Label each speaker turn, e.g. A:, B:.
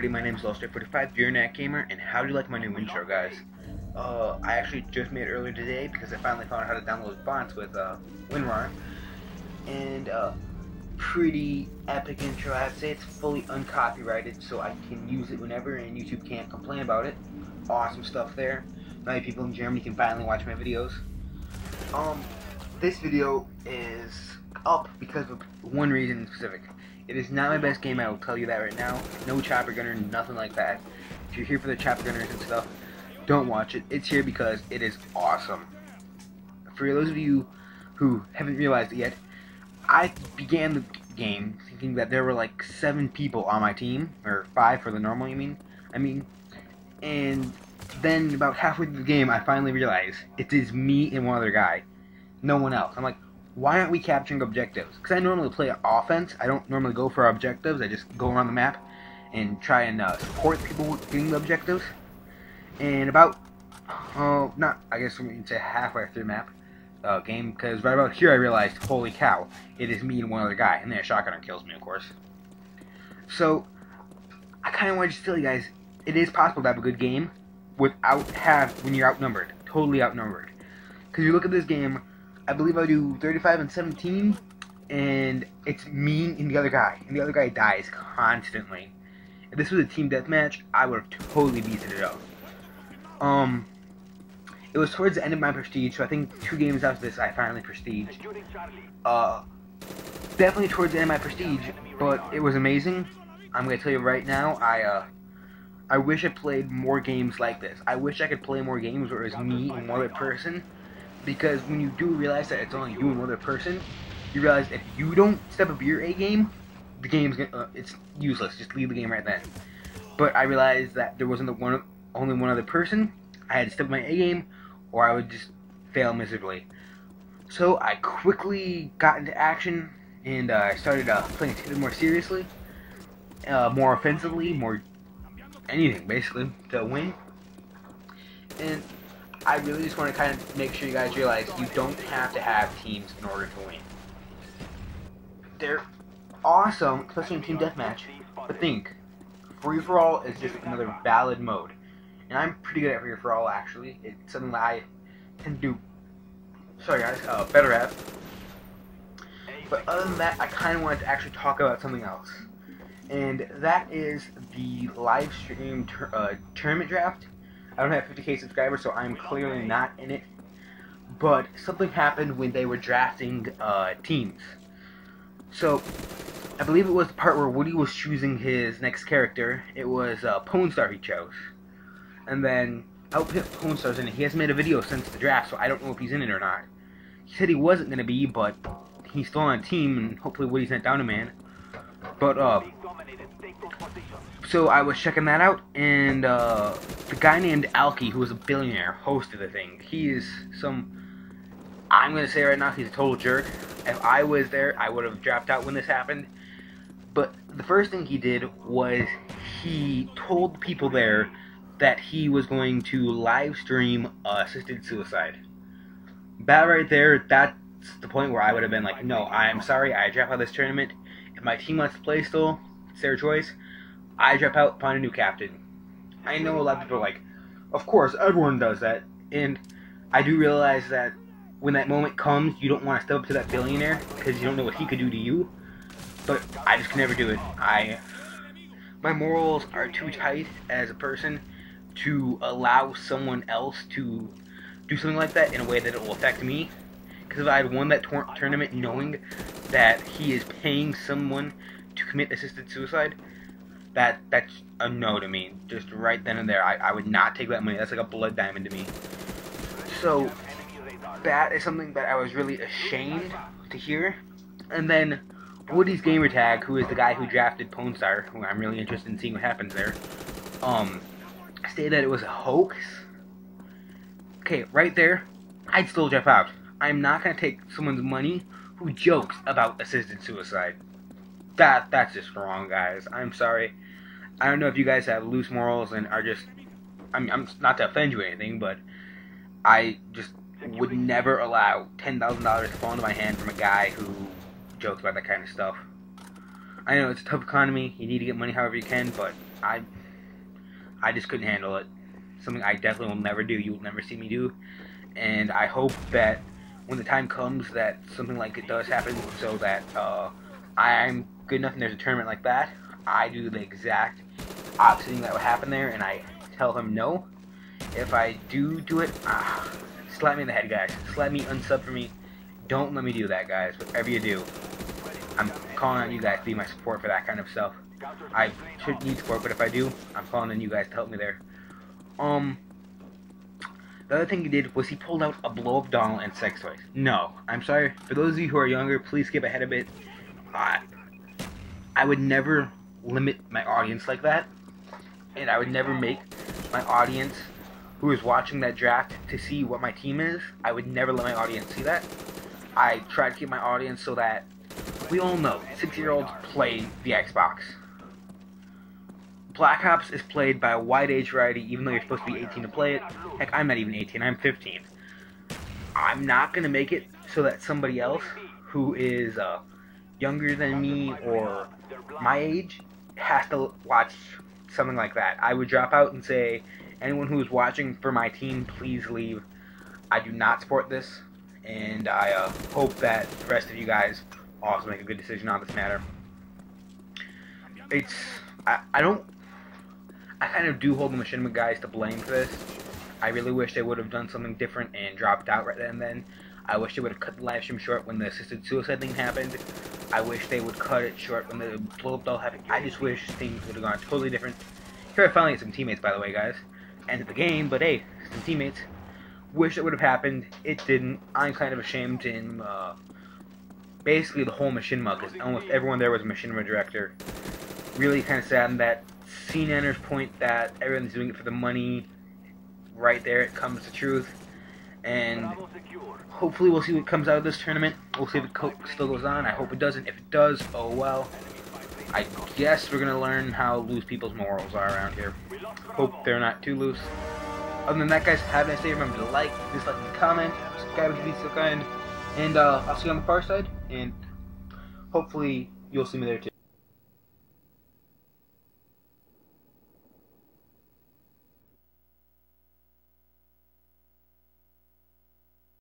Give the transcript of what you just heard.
A: everybody, my name is LostStory45, you're an Gamer, and how do you like my new intro, guys? Uh, I actually just made it earlier today because I finally found out how to download fonts with uh, WinRAR, and uh, pretty epic intro, I have to say. It's fully uncopyrighted, so I can use it whenever, and YouTube can't complain about it. Awesome stuff there. Many people in Germany can finally watch my videos. Um, this video is up because of one reason specific. It is not my best game, I will tell you that right now. No chopper gunner, nothing like that. If you're here for the chopper gunners and stuff, don't watch it. It's here because it is awesome. For those of you who haven't realized it yet, I began the game thinking that there were like seven people on my team, or five for the normal, you mean? I mean, and then about halfway through the game, I finally realized it is me and one other guy, no one else. I'm like, why aren't we capturing objectives? Because I normally play offense. I don't normally go for objectives. I just go around the map and try and uh, support people getting the objectives. And about, oh, not, I guess we can say halfway through the map uh, game, because right about here I realized, holy cow, it is me and one other guy. And then a shotgunner kills me, of course. So, I kind of wanted to tell you guys, it is possible to have a good game without have when you're outnumbered, totally outnumbered. Because you look at this game, I believe I do 35 and 17, and it's me and the other guy, and the other guy dies constantly. If this was a team deathmatch, I would have totally beaten it up. Um, it was towards the end of my prestige, so I think two games after this, I finally prestige. Uh, definitely towards the end of my prestige, but it was amazing. I'm gonna tell you right now, I uh, I wish I played more games like this. I wish I could play more games where it was me and one other person because when you do realize that it's only you and one other person, you realize if you don't step up your A game, the game's gonna, uh, it's useless. Just leave the game right then. But I realized that there wasn't the one only one other person. I had to step up my A game, or I would just fail miserably. So I quickly got into action and uh, I started uh, playing a bit more seriously, uh, more offensively, more anything basically to win. And I really just want to kind of make sure you guys realize you don't have to have teams in order to win. They're awesome, especially in Team Deathmatch. But think, Free For All is just another valid mode. And I'm pretty good at Free For All, actually. It's something that I can do, sorry guys, uh, better at. But other than that, I kind of wanted to actually talk about something else. And that is the live stream uh, tournament draft I don't have 50k subscribers, so I'm clearly not in it. But something happened when they were drafting uh, teams. So, I believe it was the part where Woody was choosing his next character. It was uh, he chose. And then Outpit Pwnstar's in it. He hasn't made a video since the draft, so I don't know if he's in it or not. He said he wasn't going to be, but he's still on a team, and hopefully Woody sent down a man. But, uh, so I was checking that out, and uh, the guy named Alki, who was a billionaire, hosted the thing. He is some. I'm gonna say right now, he's a total jerk. If I was there, I would have dropped out when this happened. But the first thing he did was he told people there that he was going to live stream assisted suicide. That right there, that's the point where I would have been like, no, I'm sorry, I dropped out of this tournament. If my team wants to play still, it's their choice. I drop out, find a new captain. I know a lot of people are like, of course, everyone does that. And I do realize that when that moment comes, you don't want to step up to that billionaire because you don't know what he could do to you. But I just can never do it. I, my morals are too tight as a person to allow someone else to do something like that in a way that it will affect me. Because if I had won that tournament knowing that he is paying someone to commit assisted suicide, that that's a no to me. Just right then and there, I, I would not take that money. That's like a blood diamond to me. So that is something that I was really ashamed to hear. And then Woody's gamertag, who is the guy who drafted Pwnstar, who I'm really interested in seeing what happens there, um, stated that it was a hoax. Okay, right there, I'd still drop out. I'm not gonna take someone's money who jokes about assisted suicide that that's just wrong, guys. I'm sorry. I don't know if you guys have loose morals and are just. I'm, I'm not to offend you or anything, but I just would never allow ten thousand dollars to fall into my hand from a guy who jokes about that kind of stuff. I know it's a tough economy. You need to get money however you can, but I I just couldn't handle it. Something I definitely will never do. You will never see me do. And I hope that when the time comes that something like it does happen, so that uh, I'm good enough and there's a tournament like that, I do the exact opposite thing that would happen there, and I tell him no. If I do do it, ah, slap me in the head, guys. Slap me, unsub for me. Don't let me do that, guys. Whatever you do, I'm calling on you guys to be my support for that kind of stuff. I should need support, but if I do, I'm calling on you guys to help me there. Um, the other thing he did was he pulled out a blow-up doll and sex toys. No, I'm sorry. For those of you who are younger, please skip ahead a bit. I, I would never limit my audience like that, and I would never make my audience who is watching that draft to see what my team is. I would never let my audience see that. I try to keep my audience so that we all know six-year-olds play the Xbox. Black Ops is played by a wide age variety, even though you're supposed to be 18 to play it. Heck, I'm not even 18, I'm 15. I'm not going to make it so that somebody else who is uh, younger than me or my age has to watch something like that. I would drop out and say, anyone who is watching for my team, please leave. I do not support this, and I uh, hope that the rest of you guys also make a good decision on this matter. It's I, I don't I kind of do hold the Machinima guys to blame for this. I really wish they would have done something different and dropped out right then and then. I wish they would have cut the live stream short when the assisted suicide thing happened. I wish they would cut it short when the blow up doll happened. I just wish things would have gone totally different. Here I finally get some teammates, by the way, guys. Ended the game, but hey, some teammates. Wish it would have happened. It didn't. I'm kind of ashamed in uh, basically the whole Machinima, because almost everyone there was a Machinima director. Really kind of saddened that SeaNanners' point that everyone's doing it for the money. Right there, it comes to truth. And hopefully we'll see what comes out of this tournament. We'll see if it still goes on. I hope it doesn't. If it does, oh well. I guess we're going to learn how loose people's morals are around here. Hope they're not too loose. Other than that, guys, have a nice day. Remember to like, dislike, and comment. Subscribe if you be so kind. And uh, I'll see you on the far side. And hopefully you'll see me there too.